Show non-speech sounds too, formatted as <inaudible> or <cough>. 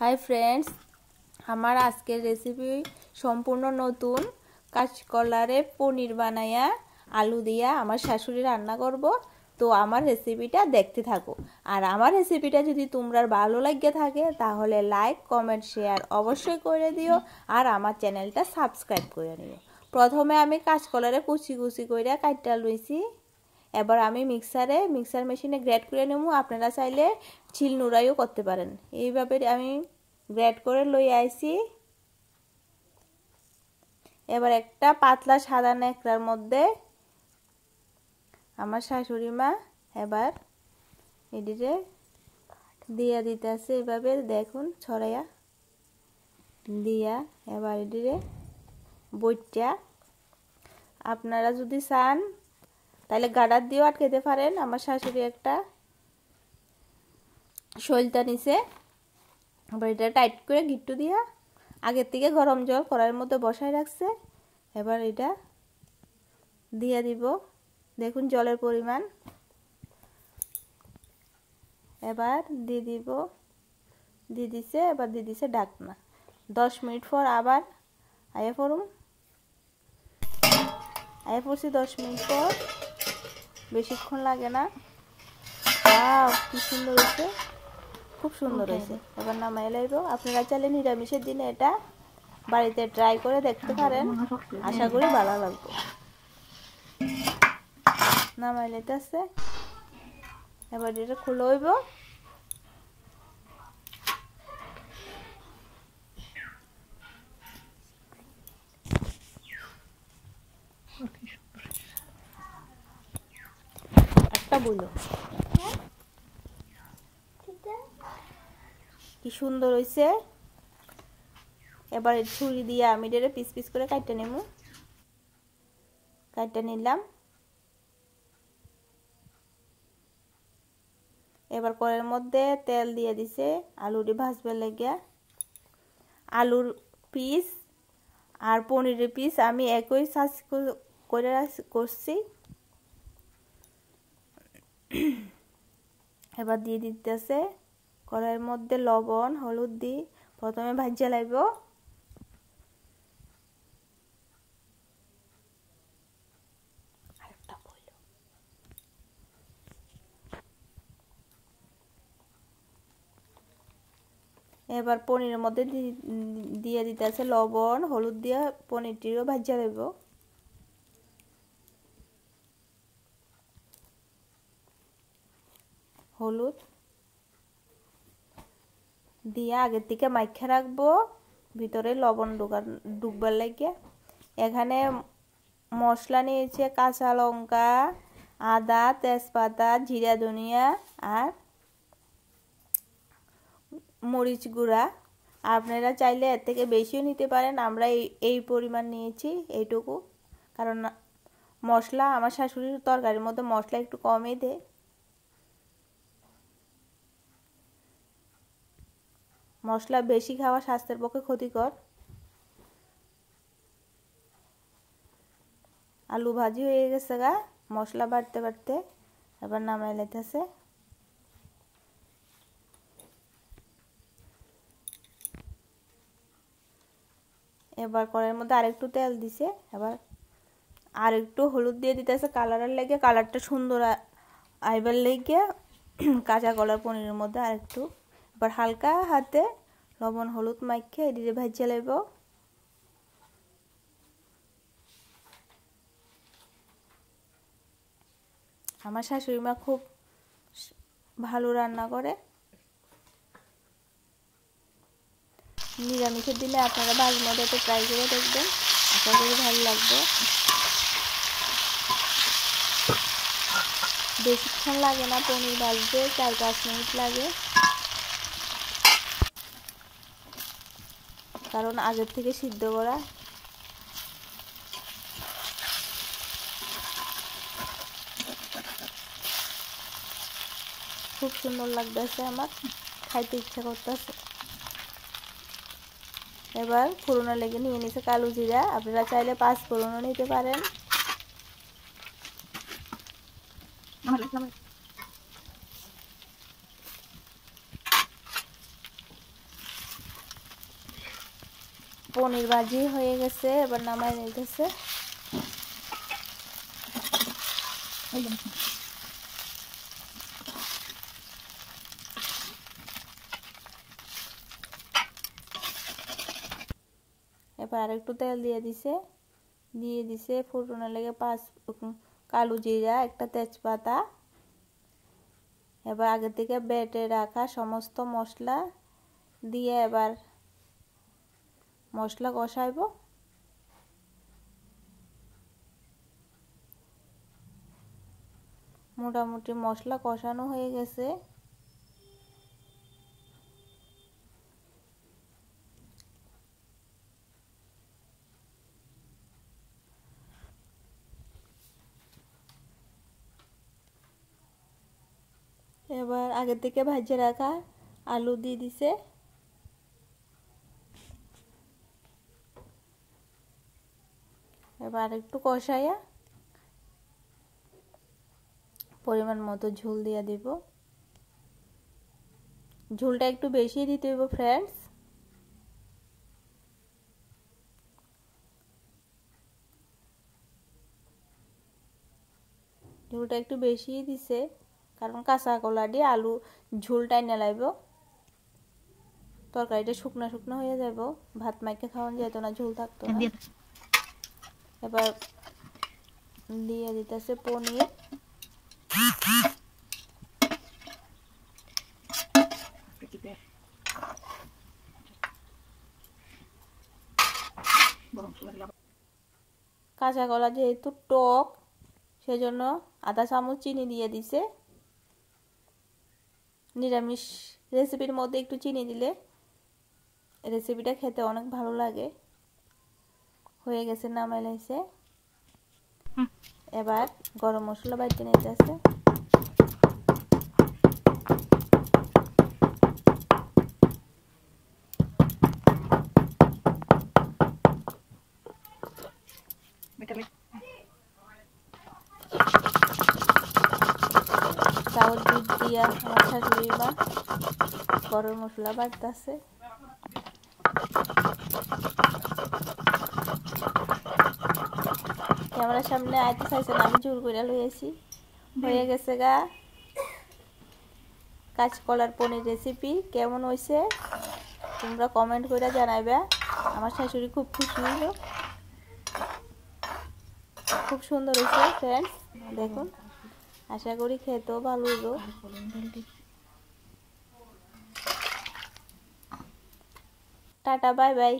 Hi friends আমার আজকের recipe সম্পূর্ণ নতুন। কাঁচকলারে পনির বানাইয়া আলু দিয়া আমার শাশুড়ি রান্না করব। তো আমার রেসিপিটা দেখতে থাকো। আর আমার রেসিপিটা যদি তোমরা ভালো লাগিয়ে থাকে, তাহলে লাইক কমেন্ট শেয়ার অবশ্যই করে দিও। আর আমার চ্যানেলটা সাবস্ক্রাইব করে নিও। প্রথমে আমি কাঁচকলারে কুচি কুচি করে কাটটা লইছি। এবার আমি মিক্সারে মিক্সার মেশিনে গ্রেড করে নেব। আপনারা চাইলে ছিল নুরাইও করতে পারেন। এইভাবে আমি গ্রেড করে লই আইছি। এবার একটা পাতলা সাদা নেকড়ার মধ্যে আমার শাশুড়ি মা এবার এদিকে দিয়া দিতেছে। এভাবে দেখুন, ছড়াইয়া দিয়া এবার এদিকে বইটা। আপনারা যদি চান তাহলে গাডার দিয়েও আটকেতে পারেন। আমার শাশুড়ি একটা শৈলটা নিছে। এবার এটা টাইট করে গিট্টু দিয়া আগের থেকে গরম জল কড়াইয়ের মধ্যে বসায় রাখছে। এবার এটা দিয়ে দিব। দেখুন জলের পরিমাণ। এবার দিয়ে দিব। দিয়ে দিছে, এবার দিয়ে দিছে ডাকনা দশ মিনিট পর আবার আয়া পড়ুন। আয়া পড়ছি দশ মিনিট পর। বেশিক্ষণ লাগে না। কি সুন্দর হয়েছে। খুব সুন্দর হয়েছে। এবার নামাই লাইব। আপনারা চাইলে নিরামিষের দিনে এটা বাড়িতে ট্রাই করে দেখতে পারেন। আশা করি ভালো লাগবে। নামাই লাইতেছে। এবার এটা খুলে হইব একটা কি সুন্দর হয়েছে এবার ছুরি দিয়ে আমি এটা পিস পিস করে কাটতে নেব কাটতে নিলাম। এবার কড়ের মধ্যে তেল দিয়ে দিছে। আলুটি ভাজবে লেগে আলুর পিস আর পনিরের পিস আমি একই সাজ করে করছি। এবার দিয়ে দিতেছে। কড়াইয়ের মধ্যে লবণ, হলুদ দি প্রথমে ভাজিয়ে লাগব। এবার পনিরের মধ্যে দিয়ে দিতে আছে লবণ, হলুদ দিয়ে পনিরটিরও ভাজিয়ে লাগব। হলুদ দিয়ে আগের থেকে মাইখা রাখব, ভিতরে লবণ ঢোকার ডুববার লাগিয়ে এখানে মশলা নিয়েছে কাঁচা লঙ্কা, আদা, তেজপাতা, জিরা, ধনিয়া আর মরিচ গুঁড়া। আপনারা চাইলে এর থেকে বেশিও নিতে পারেন, আমরা এই এই পরিমাণ নিয়েছি এইটুকু। কারণ মশলা, আমার শাশুড়ির তরকারির মধ্যে মশলা একটু কমই দেয়। মশলা বেশি খাওয়া স্বাস্থ্যের পক্ষে ক্ষতিকর। আলু ভাজি হয়ে গেছে গা, মশলা বাড়তে বাড়তে এবার নামাই লেতেছে এবার কড়াইয়ের মধ্যে আরেকটু তেল দিছে, এবার আর একটু হলুদ দিয়ে দিতেছে কালারের লেগে, কালারটা সুন্দর আইবার লেগে <clears throat> কাঁচা কলার পনিরের মধ্যে আরেকটু এবার হালকা হাতে লবণ হলুদ মাখিয়ে এদিকে ভাজিয়ে লাগব আমার শাশুড়ি মা খুব ভালো রান্না করে। নিরামিষের দিলে আপনারা ভালো মতো একটা ট্রাই করে দেখবেন। আশা করি ভালো লাগবে। বেশিক্ষণ লাগে না, পনির ভাজতে চার পাঁচ মিনিট লাগে। কারণ আগের থেকে সিদ্ধ করা। খুব সুন্দর লাগতেছে আমার, খাইতে ইচ্ছা করতেছে। এবার ফোড়নে লেগে নিয়ে নিছে কালো জিরা। আপনারা চাইলে পাঁচ ফোড়নও নিতে পারেন। পনির ভাজি হয়ে গেছে, এবার নামাই নিতেছে। এবার আরেকটু তেল দিয়ে দিছে। দিয়ে দিছে ফুটনের লেগে পাঁচ কালো জিরা, একটা তেজপাতা। এবার আগে থেকে বেটে রাখা সমস্ত মশলা দিয়ে এবার মশলা কষাইব। মোটামুটি মশলা কষানো হয়ে গেছে। এবার আগের থেকে ভাজে রাখা আলু দিয়ে দিছে। এবার একটু কষাইয়া পরিমাণ মতো ঝোল দিয়ে দিব। ঝোলটা একটু বেশি দিতে হইব ফ্রেন্ডস ঝোলটা একটু বেশি দিছে, কারণ কাঁচা কলা দিয়ে আলু ঝোলটাই নেলাইব তরকারিটা শুকনো শুকনো হয়ে যাব ভাত মাইকে খাওয়ানো যেত না, ঝোল থাকতো না। এবার দিয়ে দিতেছে পনির। কাঁচা কলা যেহেতু টক, সেজন্য আধা চামচ চিনি দিয়ে দিছে। নিরামিষ রেসিপির মধ্যে একটু চিনি দিলে রেসিপিটা খেতে অনেক ভালো লাগে। হয়ে গেছে নামাই লাইছে। এবার গরম মশলা বাইতে নিতে আছে। চাউল দুধ দিয়া আমার শাশুড়ি বা গরম মশলা বাড়তেছে ক্যামেরার সামনে আইতে চাইছে না, আমি জোর করে লইয়েছি হয়ে গেছে গা। কাঁচকলার পনির রেসিপি কেমন হয়েছে তোমরা কমেন্ট করে জানাইবে। আমার শাশুড়ি খুব খুশি হইল। খুব সুন্দর হয়েছে ফ্রেন্ডস দেখুন, আশা করি খেতেও ভালো হইব। Tata bye bye